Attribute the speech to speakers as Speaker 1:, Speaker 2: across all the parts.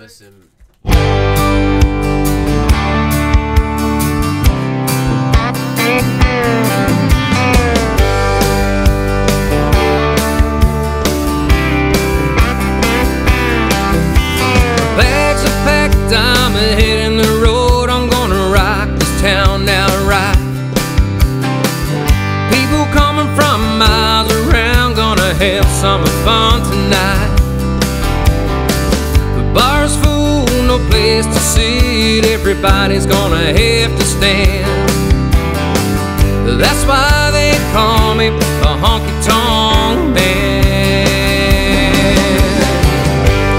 Speaker 1: him.
Speaker 2: Bags are packed, I'm hitting the road. I'm gonna rock this town now right. People coming from miles around, gonna have some fun Everybody's gonna have to stand. That's why they call me a honky tonk man.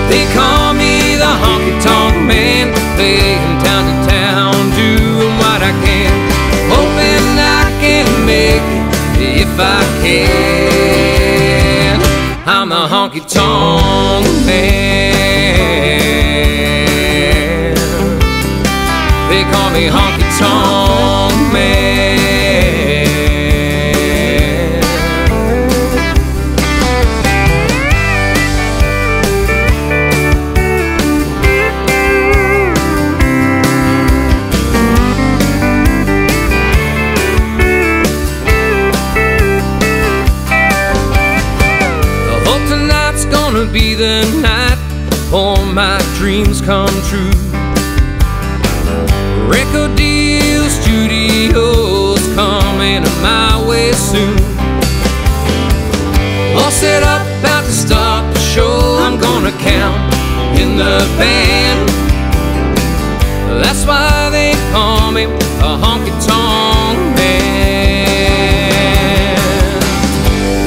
Speaker 2: They call me the honky tonk man, playing town to town, doing what I can, hoping I can make it if I can. I'm the honky tonk man. They call me honky tonk man. I hope tonight's gonna be the night all my dreams come true. Soon. All set up, about to start the show. I'm gonna count in the band. That's why they call me a honky tonk man.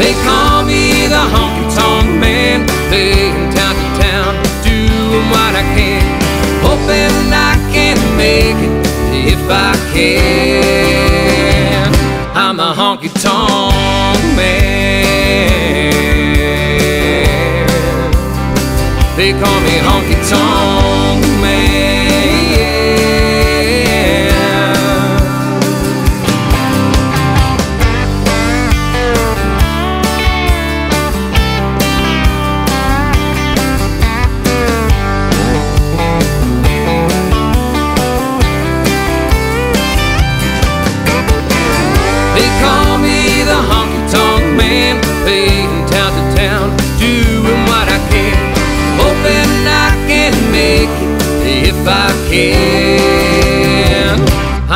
Speaker 2: They call me the honky tonk man, playing town to town, doing what I can, hoping I can make it if I can. They call me honky tonk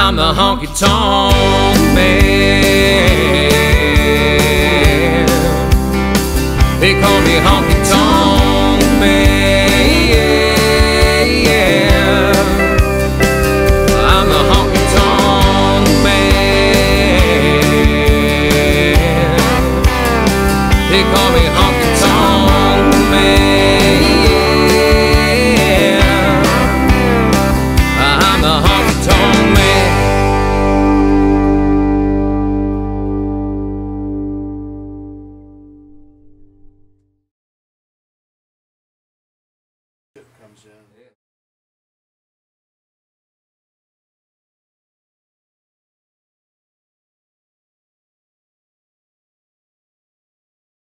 Speaker 2: I'm the honky tonk man. They call me honky tonk man.
Speaker 1: In.